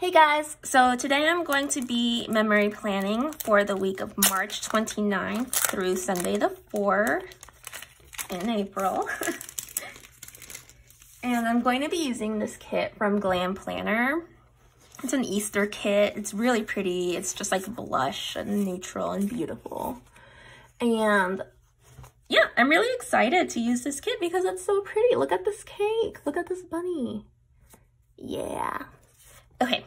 Hey guys, so today I'm going to be memory planning for the week of March 29th through Sunday the 4th in April. and I'm going to be using this kit from Glam Planner. It's an Easter kit. It's really pretty. It's just like blush and neutral and beautiful. And yeah, I'm really excited to use this kit because it's so pretty. Look at this cake. Look at this bunny. Yeah. Okay,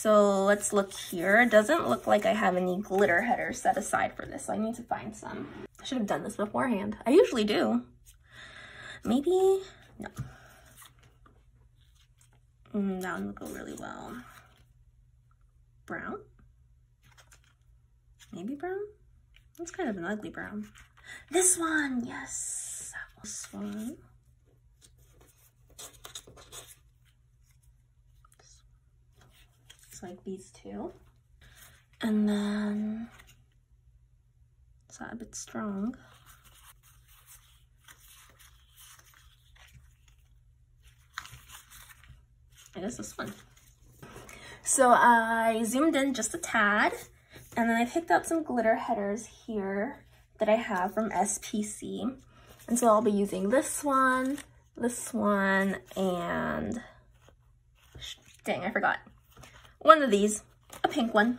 so let's look here. It doesn't look like I have any glitter headers set aside for this, so I need to find some. I should have done this beforehand. I usually do. Maybe, no. Mm, that one would go really well. Brown? Maybe brown? That's kind of an ugly brown. This one, yes, that was like these two. And then, it's a bit strong? It is this one. So I zoomed in just a tad, and then I picked out some glitter headers here that I have from SPC. And so I'll be using this one, this one, and dang, I forgot one of these, a pink one.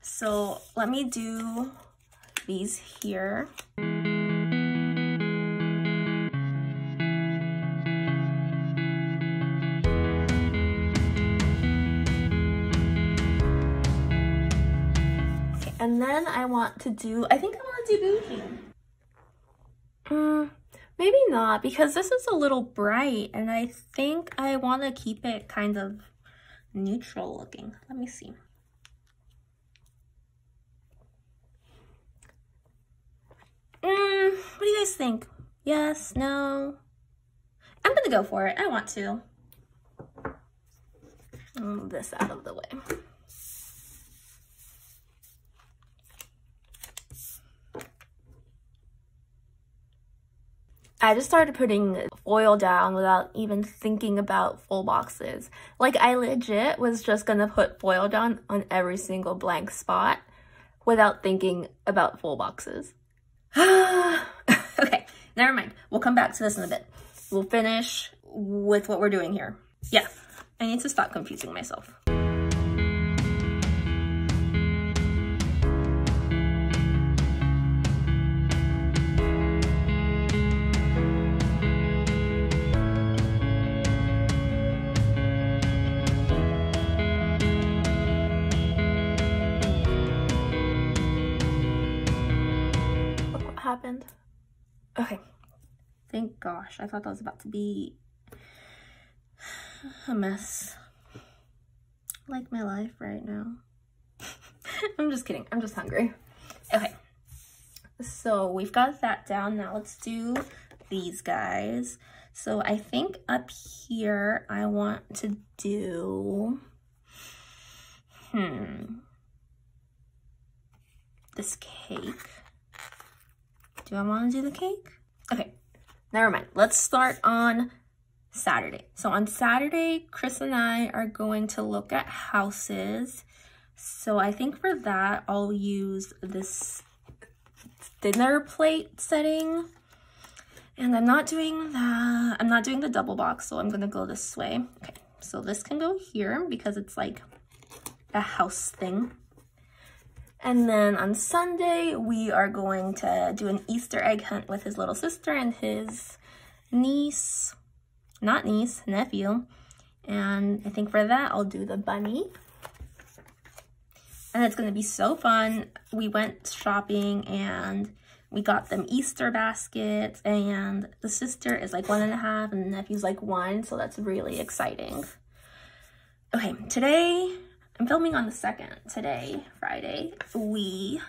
So let me do these here. And then I want to do, I think I want to do bougie. Mm, maybe not because this is a little bright and I think I want to keep it kind of neutral looking. Let me see. Mm, what do you guys think? Yes, no? I'm gonna go for it. I want to. Move this out of the way. I just started putting foil down without even thinking about full boxes. Like I legit was just gonna put foil down on every single blank spot without thinking about full boxes. okay, never mind. We'll come back to this in a bit. We'll finish with what we're doing here. Yeah, I need to stop confusing myself. Gosh. I thought that was about to be a mess. Like my life right now. I'm just kidding. I'm just hungry. Okay. So we've got that down. Now let's do these guys. So I think up here I want to do, hmm, this cake. Do I want to do the cake? Okay, never mind. Let's start on Saturday. So on Saturday, Chris and I are going to look at houses. So I think for that, I'll use this dinner plate setting. And I'm not doing that. I'm not doing the double box, so I'm going to go this way. Okay, so this can go here because it's like a house thing. And then on Sunday, we are going to do an Easter egg hunt with his little sister and his niece, not niece, nephew. And I think for that, I'll do the bunny. And it's gonna be so fun. We went shopping and we got them Easter baskets and the sister is like one and a half and the nephew's like one. So that's really exciting. Okay, today I'm filming on the 2nd today, Friday. We,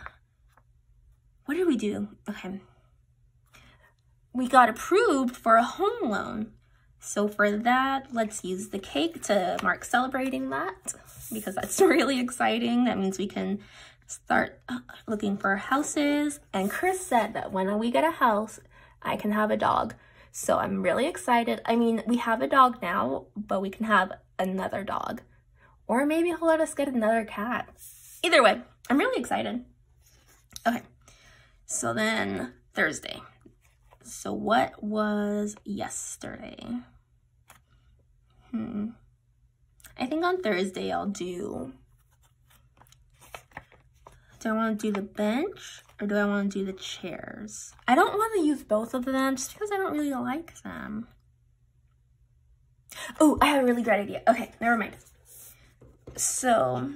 what did we do? Okay. We got approved for a home loan. So for that, let's use the cake to mark celebrating that because that's really exciting. That means we can start uh, looking for houses. And Chris said that when we get a house, I can have a dog. So I'm really excited. I mean, we have a dog now, but we can have another dog. Or maybe he'll let us get another cat. Either way, I'm really excited. Okay, so then Thursday. So what was yesterday? Hmm. I think on Thursday I'll do, do I want to do the bench or do I want to do the chairs? I don't want to use both of them just because I don't really like them. Oh, I have a really great idea. Okay, never mind. So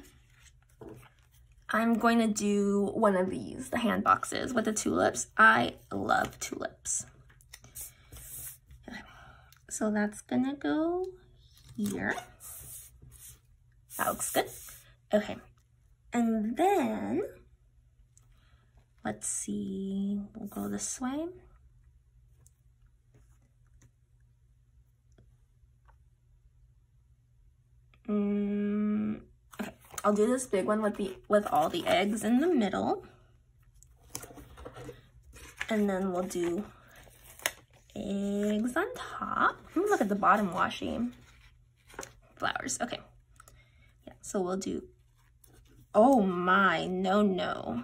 I'm going to do one of these, the hand boxes with the tulips. I love tulips. So that's gonna go here. That looks good. Okay. And then, let's see, we'll go this way. Mm, okay, I'll do this big one with the with all the eggs in the middle. And then we'll do eggs on top. look at the bottom washi. Flowers, okay. Yeah, so we'll do, oh my, no, no.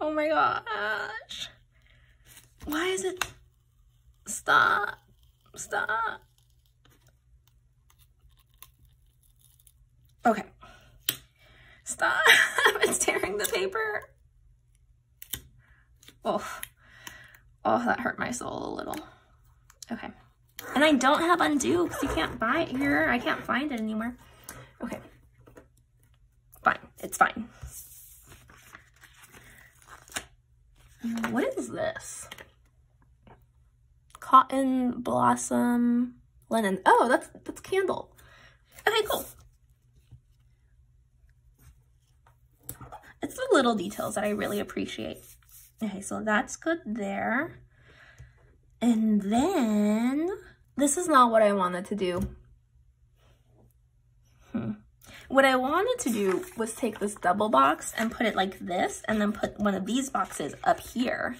Oh my gosh. Why is it, stop, stop. Okay. Stop. it's tearing the paper. Oh. Oh, that hurt my soul a little. Okay. And I don't have undo because you can't buy it here. I can't find it anymore. Okay. Fine. It's fine. What is this? Cotton Blossom Linen. Oh, that's that's candle. Okay, cool. It's the little details that I really appreciate. Okay, so that's good there. And then, this is not what I wanted to do. Hmm. What I wanted to do was take this double box and put it like this, and then put one of these boxes up here.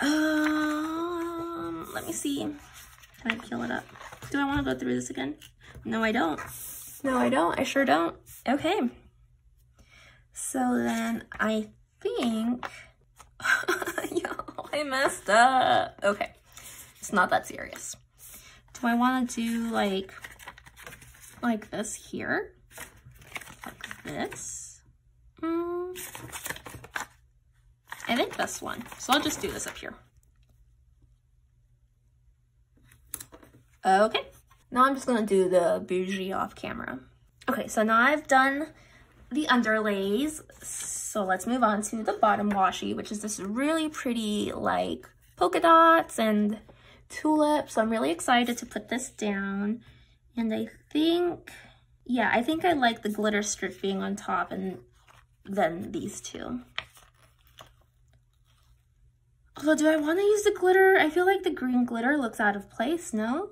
Um, let me see. Can I peel it up? Do I want to go through this again? No, I don't. No, I don't. I sure don't. Okay. So then I think, yo, I messed up. Okay, it's not that serious. Do I want to do like, like this here? Like this? Mm, I think this one. So I'll just do this up here. Okay, now I'm just gonna do the bougie off camera. Okay, so now I've done the underlays. So let's move on to the bottom washi, which is this really pretty like polka dots and tulips. So I'm really excited to put this down. And I think, yeah, I think I like the glitter strip being on top and then these two. Although, do I want to use the glitter? I feel like the green glitter looks out of place, no?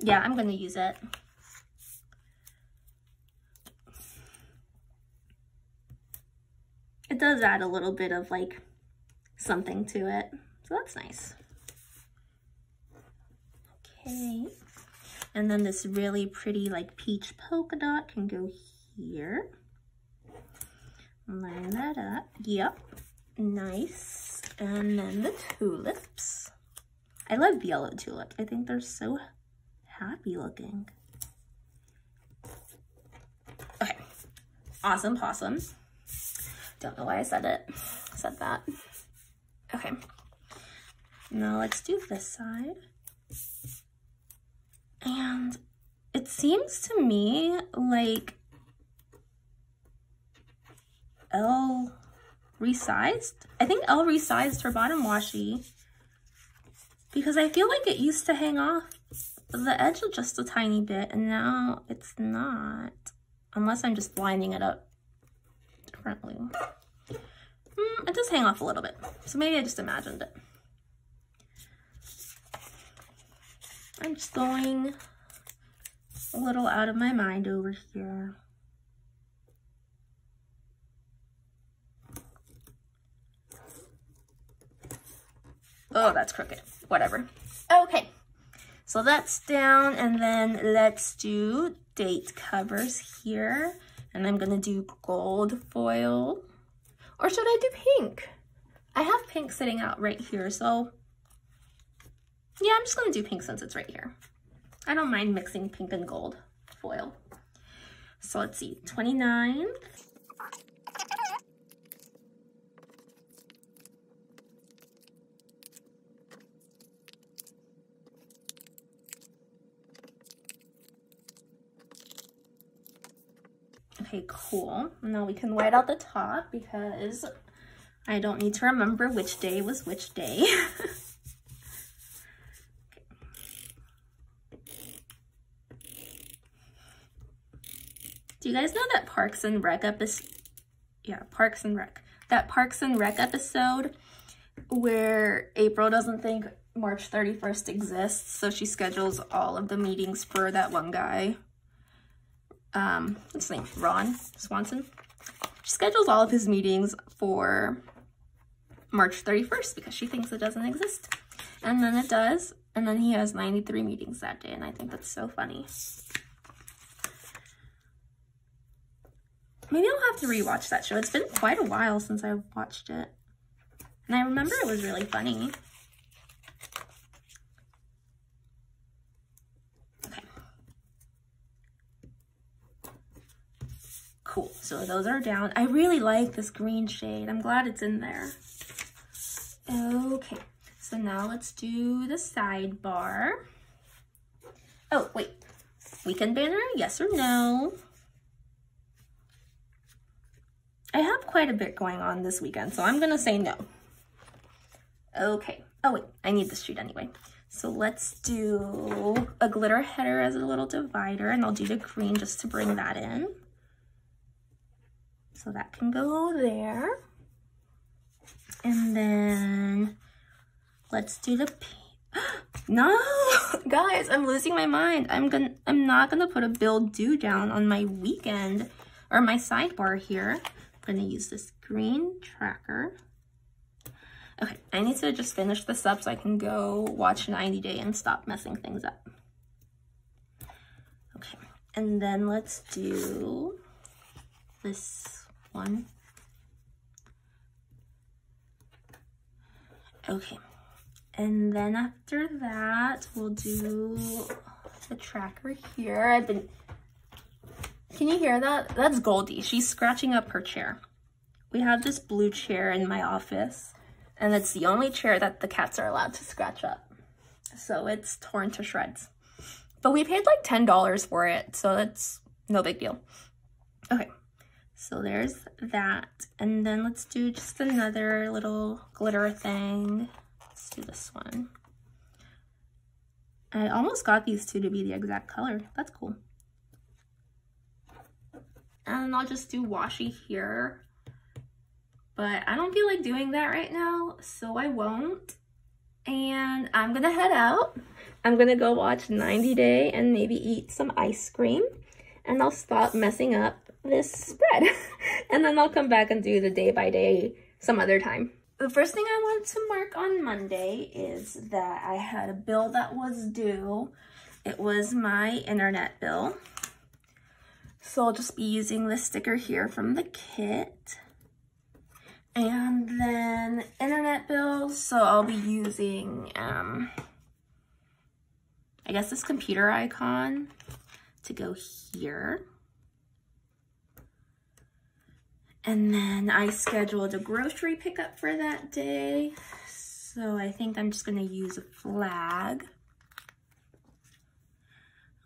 Yeah, I'm going to use it. It does add a little bit of like something to it. So that's nice. Okay. And then this really pretty like peach polka dot can go here. Line that up. Yep. Nice. And then the tulips. I love yellow tulips. I think they're so happy looking. Okay. Awesome possum. Don't know why I said it, said that. Okay, now let's do this side. And it seems to me like Elle resized. I think Elle resized her bottom washi because I feel like it used to hang off the edge just a tiny bit and now it's not. Unless I'm just lining it up differently. Mm, it does hang off a little bit, so maybe I just imagined it. I'm just going a little out of my mind over here. Oh, that's crooked. Whatever. Okay. So that's down and then let's do date covers here. And I'm gonna do gold foil. Or should I do pink? I have pink sitting out right here, so yeah, I'm just gonna do pink since it's right here. I don't mind mixing pink and gold foil. So let's see, 29th. Okay, cool. Now we can white out the top because I don't need to remember which day was which day. Do you guys know that Parks and Rec episode? Yeah, Parks and Rec. That Parks and Rec episode where April doesn't think March 31st exists, so she schedules all of the meetings for that one guy. Um, what's his name? Ron Swanson. She schedules all of his meetings for March 31st because she thinks it doesn't exist. And then it does. And then he has 93 meetings that day. And I think that's so funny. Maybe I'll have to rewatch that show. It's been quite a while since I've watched it. And I remember it was really funny. Cool. So those are down. I really like this green shade. I'm glad it's in there. Okay. So now let's do the sidebar. Oh, wait. Weekend banner, yes or no? I have quite a bit going on this weekend, so I'm gonna say no. Okay. Oh wait, I need this sheet anyway. So let's do a glitter header as a little divider, and I'll do the green just to bring that in. So that can go there. And then let's do the no guys i'm losing my mind i'm gonna i'm not gonna put a build do down on my weekend or my sidebar here i'm to use this green tracker. Okay, I need to just finish this up so I can go watch 90 Day and stop messing things up. Okay, and then let's do this one. Okay, and then after that, we'll do the tracker here. I've been can you hear that? That's Goldie. She's scratching up her chair. We have this blue chair in my office, and it's the only chair that the cats are allowed to scratch up. So it's torn to shreds. But we paid like $10 for it, so that's no big deal. Okay, so there's that. And then let's do just another little glitter thing. Let's do this one. I almost got these two to be the exact color. That's cool and I'll just do washi here. But I don't feel like doing that right now, so I won't. And I'm gonna head out. I'm gonna go watch 90 Day and maybe eat some ice cream. And I'll stop messing up this spread. and then I'll come back and do the day by day some other time. The first thing I want to mark on Monday is that I had a bill that was due. It was my internet bill. So I'll just be using this sticker here from the kit. And then internet bills, so I'll be using, um, I guess this computer icon to go here. And then I scheduled a grocery pickup for that day. So I think I'm just gonna use a flag.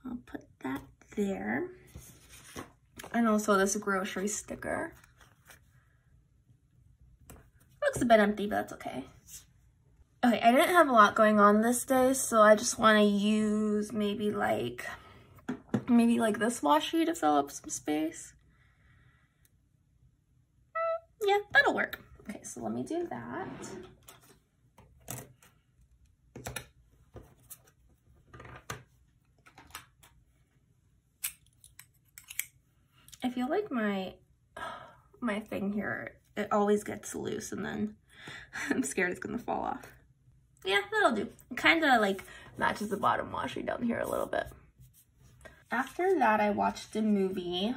I'll put that there and also this grocery sticker. Looks a bit empty, but that's okay. Okay, I didn't have a lot going on this day, so I just want to use maybe like, maybe like this washi to fill up some space. That'll work. Okay, so let me do that. I feel like my my thing here, it always gets loose and then I'm scared it's gonna fall off. yeah, that'll do. Kind of like matches the bottom washi down here a little bit. After that, I watched a movie.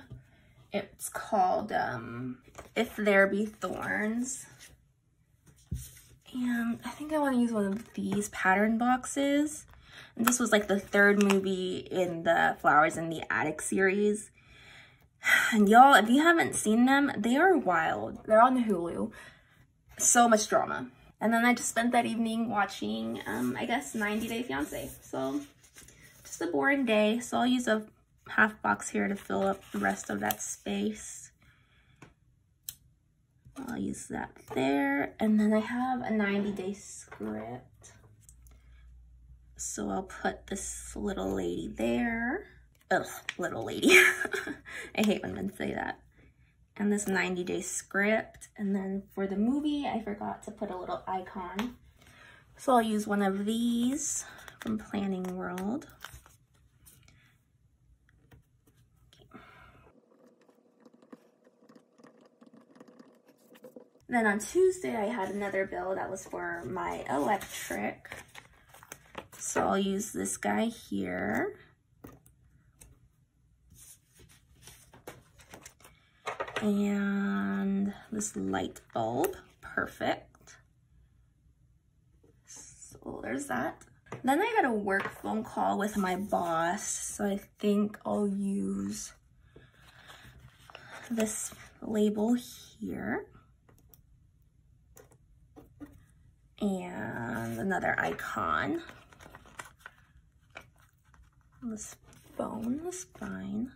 It's called um, If There Be Thorns. And I think I want to use one of these pattern boxes. And this was like the third movie in the Flowers in the Attic series. And y'all, if you haven't seen them, they are wild. They're on Hulu. So much drama. And then I just spent that evening watching, um, I guess, 90 Day Fiancé. So just a boring day. So I'll use a half box here to fill up the rest of that space. I'll use that there. And then I have a 90 day script. So I'll put this little lady there. Ugh, little lady. I hate when men say that. And this 90 day script. And then for the movie, I forgot to put a little icon. So I'll use one of these from Planning World. Then on Tuesday, I had another bill that was for my electric. So I'll use this guy here. And this light bulb, perfect. So there's that. Then I had a work phone call with my boss, so I think I'll use this label here. And another icon. This phone is fine.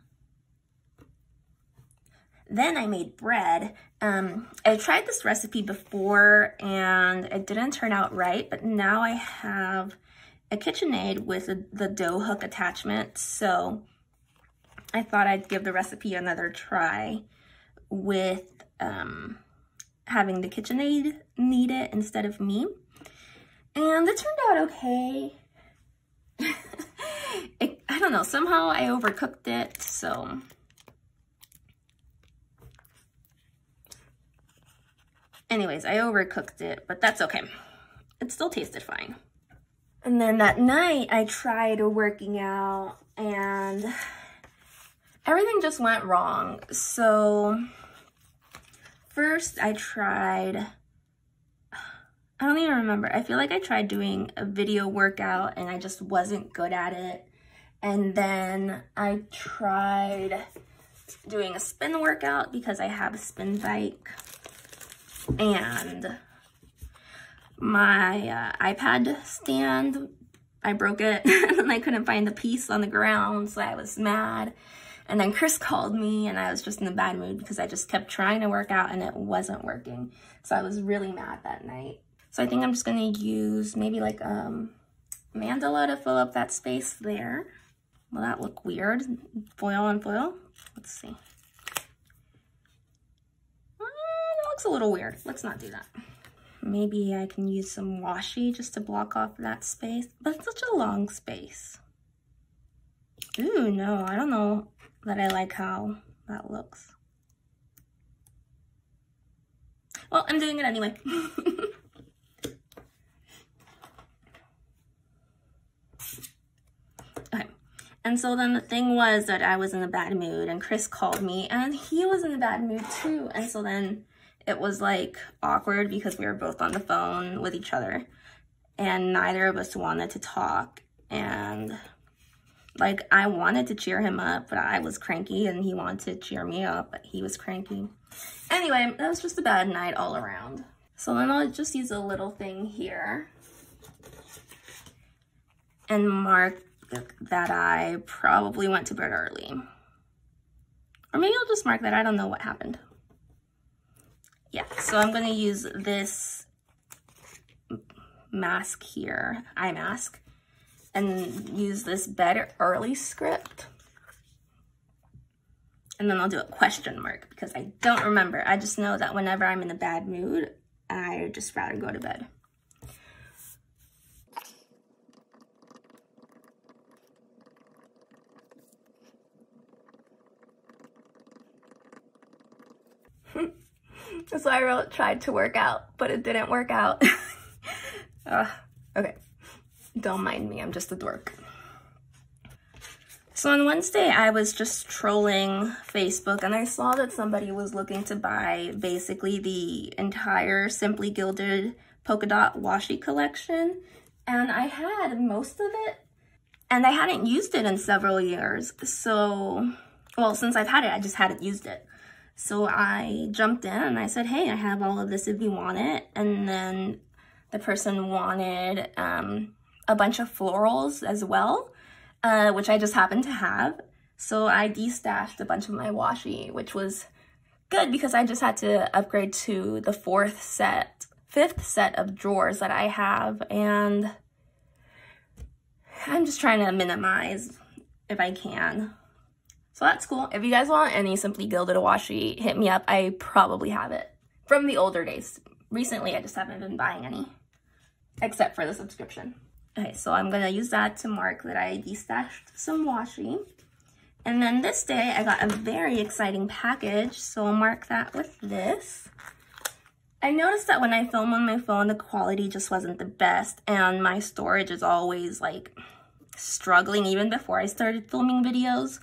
Then I made bread. Um, I tried this recipe before and it didn't turn out right, but now I have a KitchenAid with a, the dough hook attachment. So I thought I'd give the recipe another try with um, having the KitchenAid knead it instead of me. And it turned out okay. it, I don't know, somehow I overcooked it, so Anyways, I overcooked it, but that's okay. It still tasted fine. And then that night I tried working out and everything just went wrong. So first I tried, I don't even remember. I feel like I tried doing a video workout and I just wasn't good at it. And then I tried doing a spin workout because I have a spin bike and my uh, iPad stand, I broke it and I couldn't find the piece on the ground, so I was mad. And then Chris called me and I was just in a bad mood because I just kept trying to work out and it wasn't working. So I was really mad that night. So I think I'm just gonna use maybe like um, mandala to fill up that space there. Will that look weird? Foil on foil? Let's see. looks a little weird. Let's not do that. Maybe I can use some washi just to block off that space, but it's such a long space. Ooh, no, I don't know that I like how that looks. Well, I'm doing it anyway. okay. And so then the thing was that I was in a bad mood and Chris called me and he was in a bad mood too. And so then it was like awkward because we were both on the phone with each other and neither of us wanted to talk and like I wanted to cheer him up but I was cranky and he wanted to cheer me up but he was cranky. Anyway that was just a bad night all around. So then I'll just use a little thing here and mark that I probably went to bed early. Or maybe I'll just mark that. I don't know what happened. Yeah, so I'm gonna use this mask here, eye mask, and use this bed early script. And then I'll do a question mark because I don't remember. I just know that whenever I'm in a bad mood, I just rather go to bed. So I wrote, tried to work out, but it didn't work out. uh, Okay, don't mind me, I'm just a dork. So on Wednesday, I was just trolling Facebook and I saw that somebody was looking to buy basically the entire Simply Gilded polka dot washi collection. And I had most of it and I hadn't used it in several years. So, well, since I've had it, I just hadn't used it. So I jumped in and I said, hey, I have all of this if you want it. And then the person wanted um, a bunch of florals as well uh, which I just happened to have. So I destashed a bunch of my washi, which was good because I just had to upgrade to the fourth set, fifth set of drawers that I have. And I'm just trying to minimize if I can. So that's cool. If you guys want any Simply Gilded washi, hit me up. I probably have it from the older days. Recently, I just haven't been buying any, except for the subscription. Okay, so I'm gonna use that to mark that I destashed some washi. And then this day I got a very exciting package, so I'll mark that with this. I noticed that when I film on my phone, the quality just wasn't the best and my storage is always like struggling even before I started filming videos.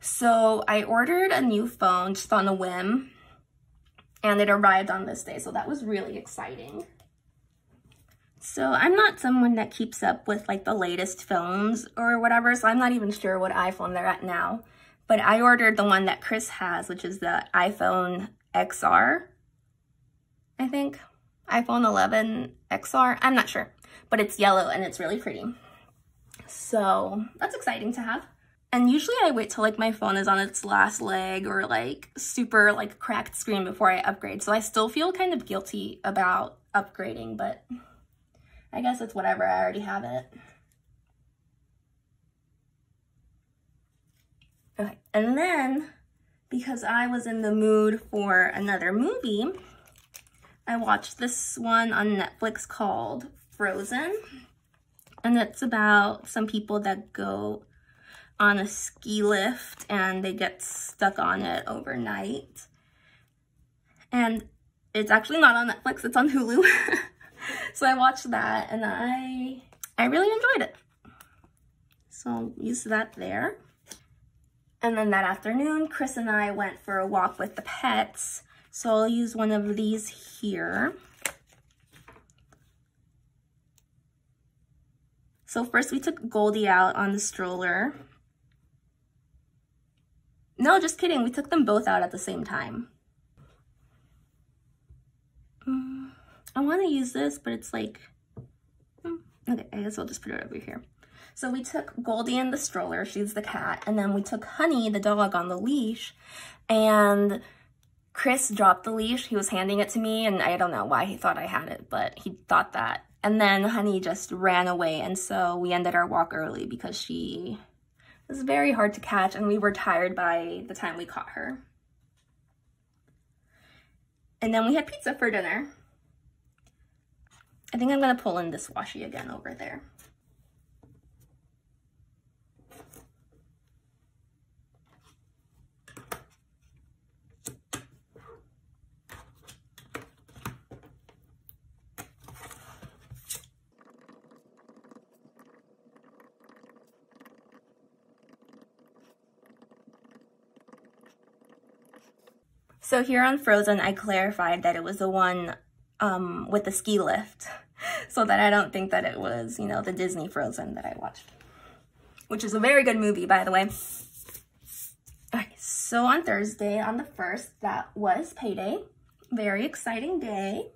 So I ordered a new phone just on a whim and it arrived on this day. So that was really exciting. So I'm not someone that keeps up with like the latest phones or whatever, so I'm not even sure what iPhone they're at now. But I ordered the one that Chris has, which is the iPhone XR, I think. iPhone 11 XR, I'm not sure. But it's yellow and it's really pretty. So that's exciting to have. And usually I wait till like my phone is on its last leg or like super like cracked screen before I upgrade. So I still feel kind of guilty about upgrading, but I guess it's whatever, I already have it. Okay, and then, because I was in the mood for another movie, I watched this one on Netflix called Frozen. And it's about some people that go on a ski lift and they get stuck on it overnight. And it's actually not on Netflix, it's on Hulu. so I watched that and I I really enjoyed it. So I'll use that there. And then that afternoon, Chris and I went for a walk with the pets. So I'll use one of these here. So first we took Goldie out on the stroller. No, just kidding. We took them both out at the same time. Mm. I want to use this, but it's like, hmm, okay, I guess I'll just put it over here. So we took Goldie in the stroller, she's the cat, and then we took Honey, the dog, on the leash, and Chris dropped the leash. He was handing it to me, and I don't know why he thought I had it, but he thought that. And then Honey just ran away, and so we ended our walk early because she was very hard to catch, and we were tired by the time we caught her. And then we had pizza for dinner. I think I'm going to pull in this washi again over there. So here on Frozen, I clarified that it was the one um, with the ski lift so that I don't think that it was, you know, the Disney Frozen that I watched, which is a very good movie, by the way. So on Thursday, on the 1st, that was payday. Very exciting day.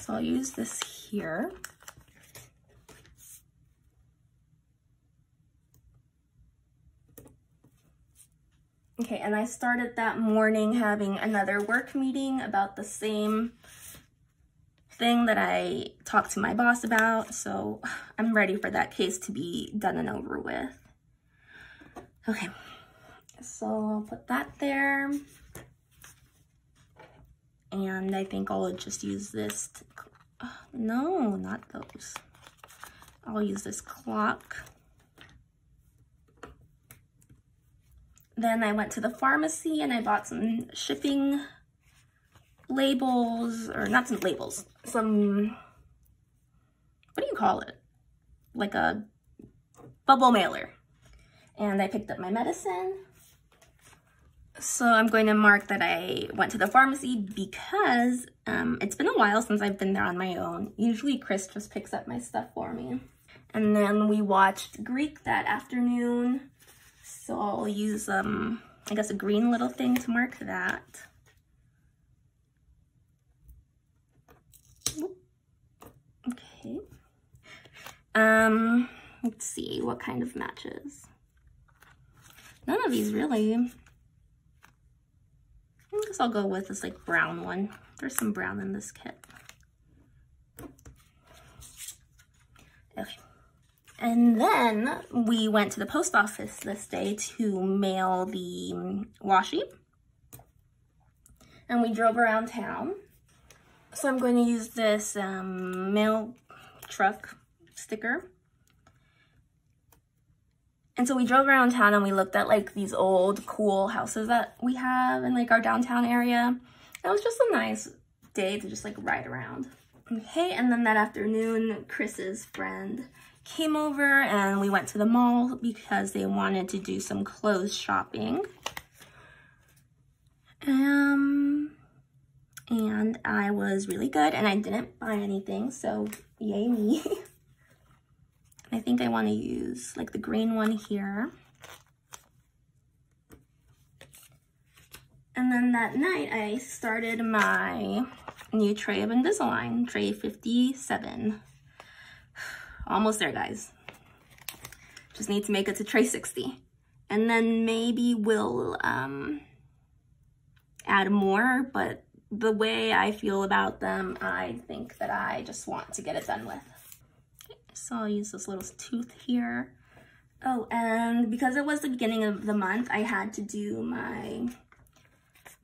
So I'll use this here. Okay, and I started that morning having another work meeting about the same thing that I talked to my boss about. So I'm ready for that case to be done and over with. Okay, so I'll put that there. And I think I'll just use this. To, oh, no, not those. I'll use this clock. Then I went to the pharmacy and I bought some shipping labels, or not some labels, some what do you call it? Like a bubble mailer. And I picked up my medicine. So I'm going to mark that I went to the pharmacy because um, it's been a while since I've been there on my own. Usually Chris just picks up my stuff for me. And then we watched Greek that afternoon. So I'll use, um, I guess, a green little thing to mark that. Okay. Um, let's see, what kind of matches? None of these really. I guess I'll go with this like brown one. There's some brown in this kit. Okay. And then we went to the post office this day to mail the washi. And we drove around town. So I'm going to use this um, mail truck sticker. And so we drove around town and we looked at like these old cool houses that we have in like our downtown area. It was just a nice day to just like ride around. Okay, and then that afternoon, Chris's friend came over and we went to the mall because they wanted to do some clothes shopping. Um, and I was really good and I didn't buy anything, so yay me. I think I want to use like the green one here. And then that night I started my new tray of Invisalign, tray 57. Almost there, guys. Just need to make it to tray 60. And then maybe we'll um, add more, but the way I feel about them, I think that I just want to get it done with. Okay, so I'll use this little tooth here. Oh, and because it was the beginning of the month, I had to do my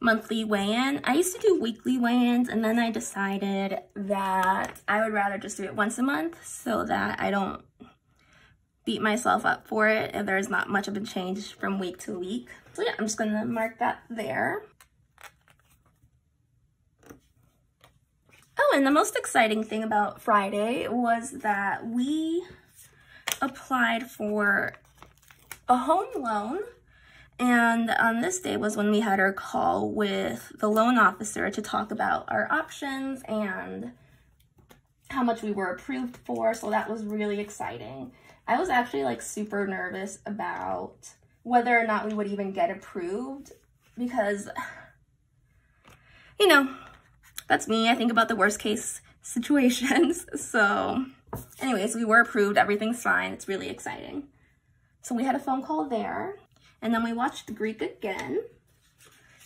monthly weigh-in. I used to do weekly weigh-ins and then I decided that I would rather just do it once a month so that I don't beat myself up for it and there's not much of a change from week to week. So yeah, I'm just gonna mark that there. Oh, and the most exciting thing about Friday was that we applied for a home loan and on this day was when we had our call with the loan officer to talk about our options and how much we were approved for. So that was really exciting. I was actually like super nervous about whether or not we would even get approved because, you know, that's me. I think about the worst case situations. So anyways, we were approved. Everything's fine. It's really exciting. So we had a phone call there. And then we watched the Greek again.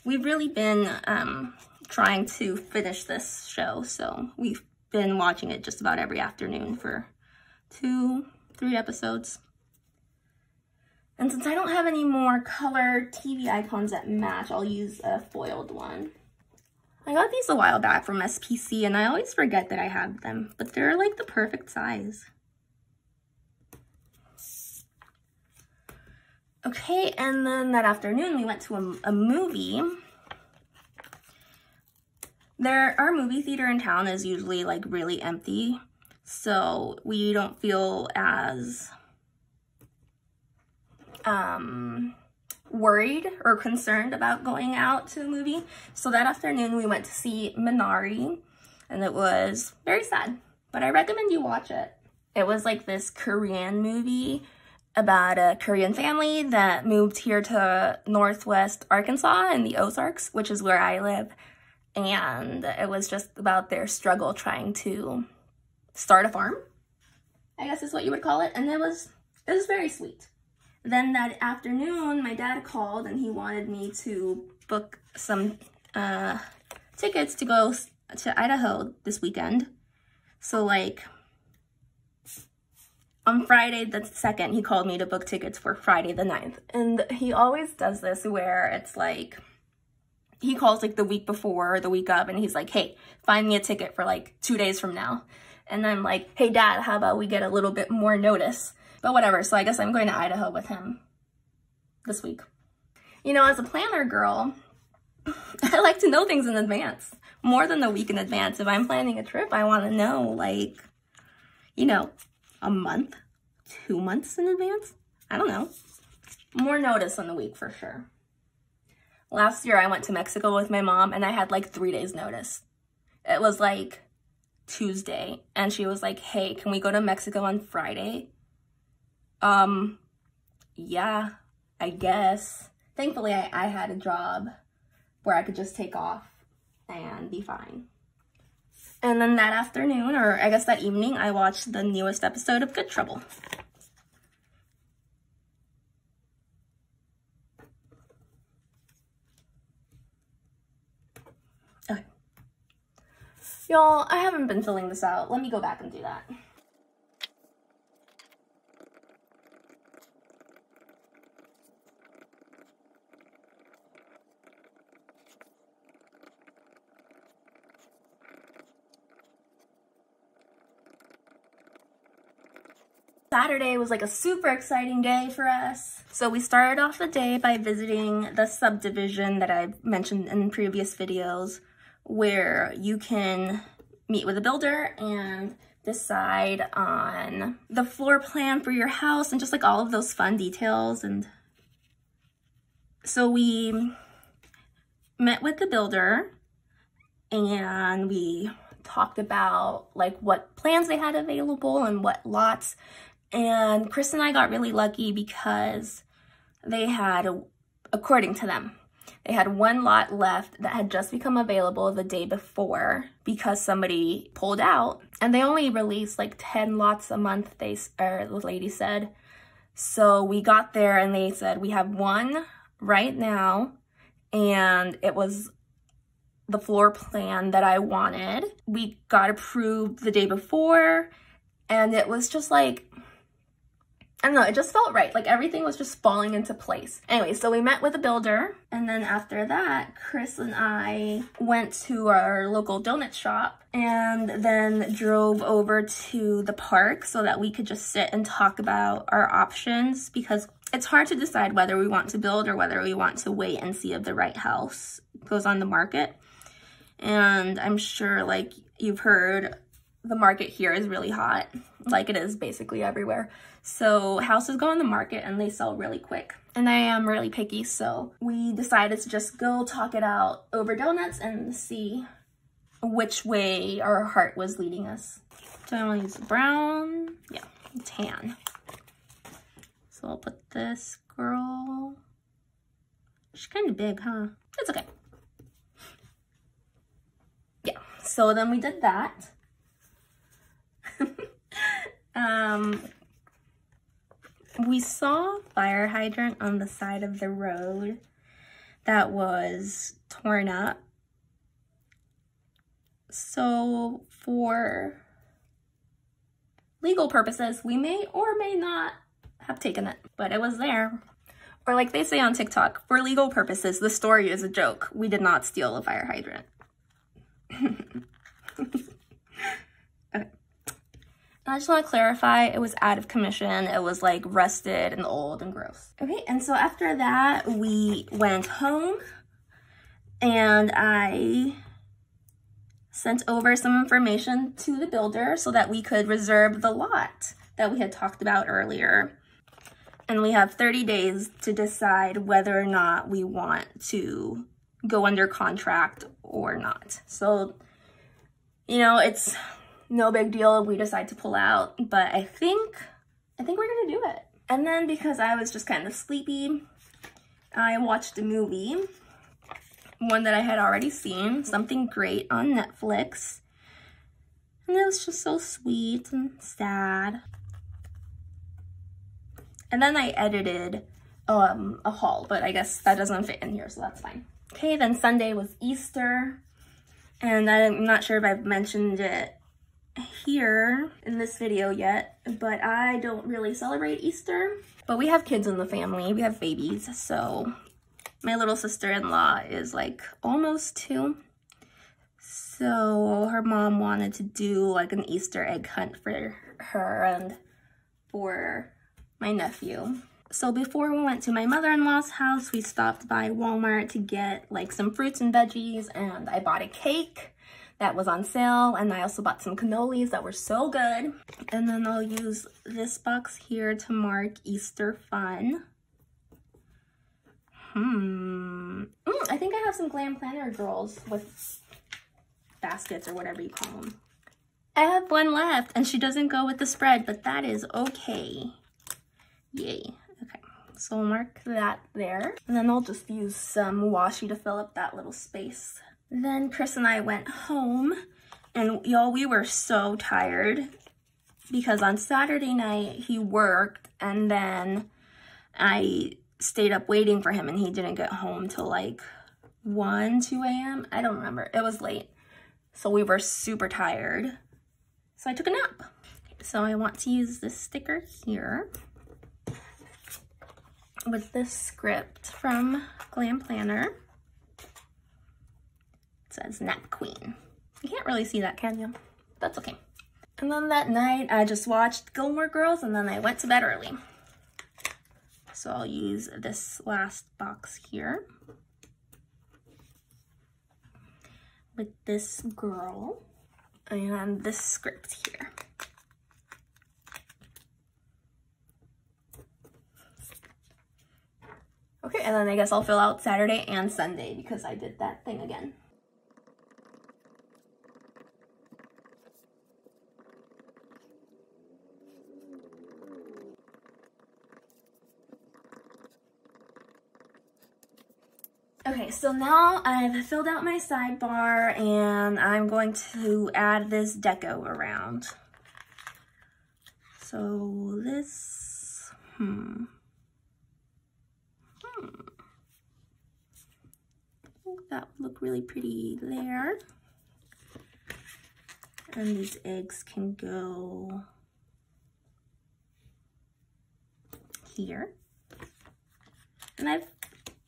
We've really been um, trying to finish this show, so we've been watching it just about every afternoon for two, three episodes. And since I don't have any more color TV icons that match, I'll use a foiled one. I got these a while back from SPC and I always forget that I have them, but they're like the perfect size. Okay, and then that afternoon we went to a, a movie. There, our movie theater in town is usually like really empty, so we don't feel as um, worried or concerned about going out to the movie. So that afternoon we went to see Minari, and it was very sad, but I recommend you watch it. It was like this Korean movie about a Korean family that moved here to Northwest Arkansas in the Ozarks, which is where I live. And it was just about their struggle trying to start a farm, I guess is what you would call it. And it was, it was very sweet. Then that afternoon, my dad called and he wanted me to book some uh, tickets to go to Idaho this weekend. So like on Friday the 2nd, he called me to book tickets for Friday the 9th. And he always does this where it's like, he calls like the week before or the week of and he's like, hey, find me a ticket for like two days from now. And I'm like, hey dad, how about we get a little bit more notice? But whatever, so I guess I'm going to Idaho with him this week. You know, as a planner girl, I like to know things in advance, more than a week in advance. If I'm planning a trip, I want to know like you know, a month, two months in advance. I don't know. More notice on the week for sure. Last year I went to Mexico with my mom and I had like three days notice. It was like Tuesday and she was like, hey, can we go to Mexico on Friday? Um, yeah, I guess. Thankfully I, I had a job where I could just take off and be fine. And then that afternoon, or I guess that evening, I watched the newest episode of Good Trouble. Y'all, I haven't been filling this out. Let me go back and do that. Saturday was like a super exciting day for us. So we started off the day by visiting the subdivision that I've mentioned in previous videos where you can meet with a builder and decide on the floor plan for your house and just like all of those fun details. And so we met with the builder and we talked about like what plans they had available and what lots. And Chris and I got really lucky because they had, according to them, they had one lot left that had just become available the day before because somebody pulled out. And they only released like 10 lots a month, they, or the lady said. So we got there and they said, we have one right now. And it was the floor plan that I wanted. We got approved the day before and it was just like I don't know, it just felt right. Like everything was just falling into place. Anyway, so we met with a builder and then after that, Chris and I went to our local donut shop and then drove over to the park so that we could just sit and talk about our options because it's hard to decide whether we want to build or whether we want to wait and see if the right house goes on the market. And I'm sure like you've heard the market here is really hot, like it is basically everywhere. So houses go on the market and they sell really quick. And I am really picky, so we decided to just go talk it out over donuts and see which way our heart was leading us. So I'm gonna use brown, yeah, tan. So I'll put this girl, she's kind of big, huh? It's okay. Yeah, so then we did that. um, we saw fire hydrant on the side of the road that was torn up. So for legal purposes, we may or may not have taken it, but it was there. Or like they say on TikTok, for legal purposes, the story is a joke. We did not steal a fire hydrant. I just want to clarify, it was out of commission. It was like rusted and old and gross. Okay, and so after that, we went home and I sent over some information to the builder so that we could reserve the lot that we had talked about earlier. And we have 30 days to decide whether or not we want to go under contract or not. So, you know, it's no big deal if we decide to pull out, but I think, I think we're gonna do it. And then because I was just kind of sleepy, I watched a movie, one that I had already seen, Someone Great on Netflix. And it was just so sweet and sad. And then I edited um, a haul, but I guess that doesn't fit in here, so that's fine. Okay, then Sunday was Easter. And I'm not sure if I've mentioned it here in this video yet, but I don't really celebrate Easter. But we have kids in the family, we have babies, so my little sister-in-law is like almost two. So her mom wanted to do like an Easter egg hunt for her and for my nephew. So before we went to my mother-in-law's house, we stopped by Walmart to get like some fruits and veggies and I bought a cake that was on sale. And I also bought some cannolis that were so good. And then I'll use this box here to mark Easter fun. Hmm. Mm, I think I have some Glam Planner girls with baskets or whatever you call them. I have one left and she doesn't go with the spread, but that is okay. Yay. Okay, so we'll mark that there. And then I'll just use some washi to fill up that little space. Then Chris and I went home and y'all, we were so tired because on Saturday night he worked and then I stayed up waiting for him and he didn't get home till like 1, 2 a.m. I don't remember. It was late. So we were super tired. So I took a nap. So I want to use this sticker here with this script from Glam Planner. Says Nap Queen. You can't really see that, can you? That's okay. And then that night, I just watched Gilmore Girls and then I went to bed early. So I'll use this last box here with this girl and this script here. Okay, and then I guess I'll fill out Saturday and Sunday because I did that thing again. Okay, so now I've filled out my sidebar and I'm going to add this deco around. So this, hmm. hmm. That would look really pretty there. And these eggs can go here. And I've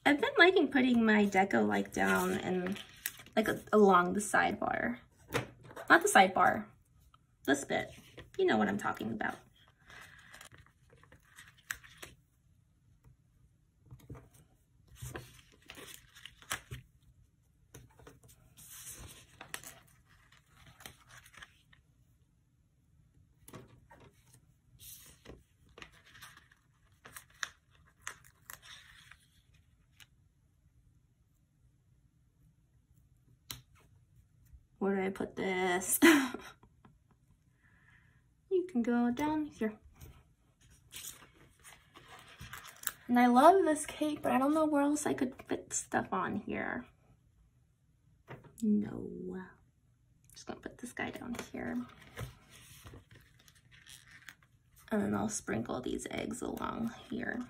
I've been liking putting my deco like down and like along the sidebar. Not the sidebar, this bit. You know what I'm talking about. Put this? you can go down here. And I love this cake, but I don't know where else I could fit stuff on here. No. Just gonna put this guy down here. And then I'll sprinkle these eggs along here.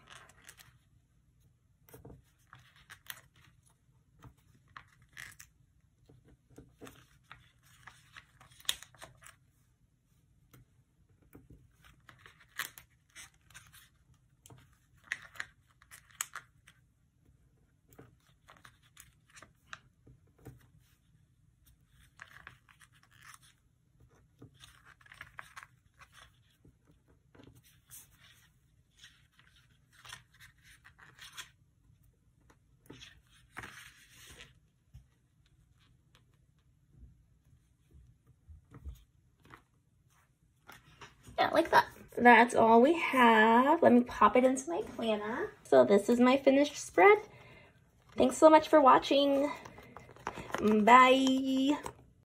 yeah, like that. That's all we have. Let me pop it into my planner. So this is my finished spread. Thanks so much for watching. Bye.